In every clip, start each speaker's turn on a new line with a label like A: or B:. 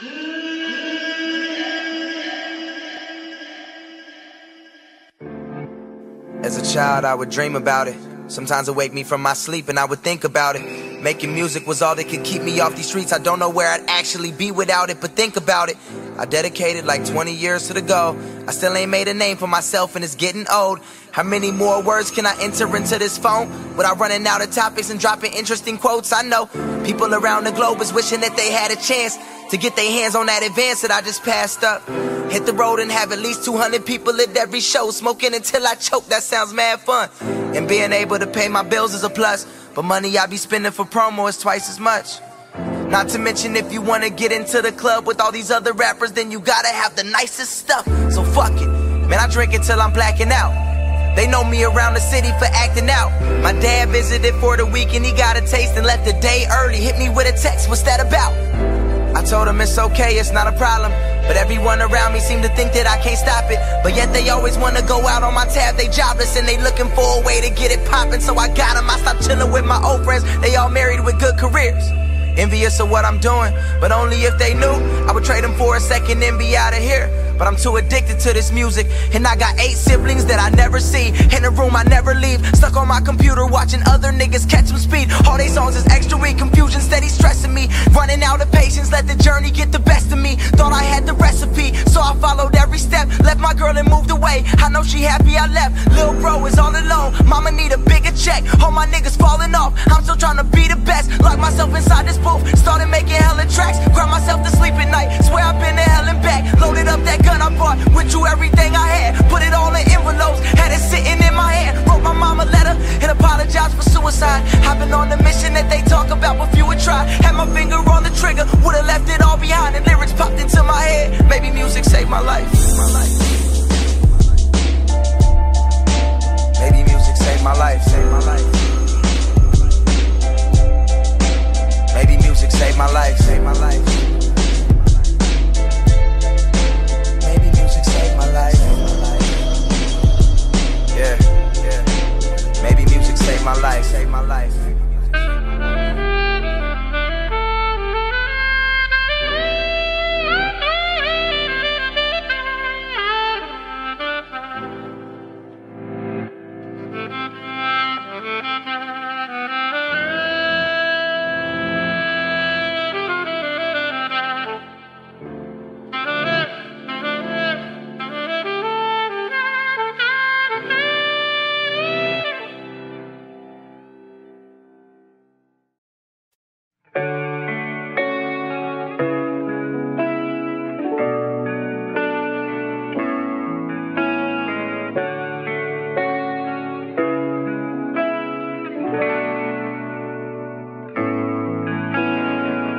A: As a child, I would dream about it. Sometimes it wake me from my sleep and I would think about it. Making music was all that could keep me off these streets. I don't know where I'd actually be without it, but think about it. I dedicated like 20 years to the goal. I still ain't made a name for myself and it's getting old. How many more words can I enter into this phone without running out of topics and dropping interesting quotes? I know people around the globe is wishing that they had a chance to get their hands on that advance that I just passed up. Hit the road and have at least 200 people at every show, smoking until I choke. That sounds mad fun. And being able to pay my bills is a plus, but money I be spending for promo is twice as much. Not to mention if you wanna get into the club with all these other rappers, then you gotta have the nicest stuff. So fuck it. Man, I drink until I'm blacking out. They know me around the city for acting out. My dad visited for the week and he got a taste and left the day early. Hit me with a text, what's that about? I told him it's okay, it's not a problem. But everyone around me seem to think that I can't stop it. But yet they always wanna go out on my tab, they jobless and they looking for a way to get it poppin'. So I got them, I stopped chillin' with my old friends. They all married with good careers. Envious of what I'm doing, but only if they knew I would trade them for a second and be out of here. But I'm too addicted to this music, and I got eight siblings that I never see. In a room I never leave, stuck on my computer watching other niggas catch some speed. All they songs is extra weak, confusion steady stressing me. Running out of patience, let the journey get the best of me. Thought I I know she happy I left. Lil bro is all alone. Mama need a bigger check. All my niggas falling off. I'm still trying to be the best. Lock myself inside this booth. Started making hella tracks. Cry myself to sleep at night. Life. Saved my life.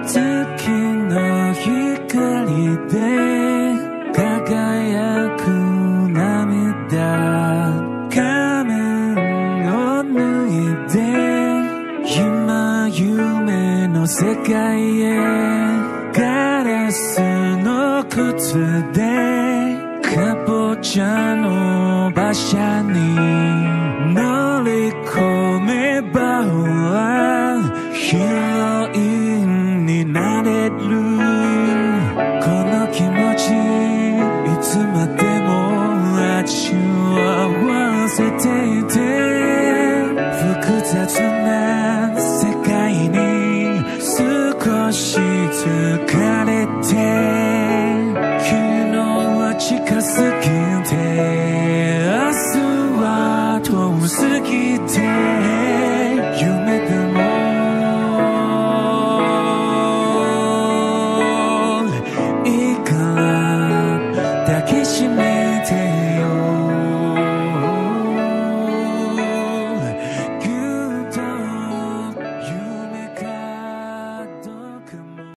B: 月の光で輝く涙。仮面を脱いで今夢の世界へ。ガラスの靴でかぼちゃの馬車に乗り世界に少し疲れて昨日は近すぎて明日は遠すぎて。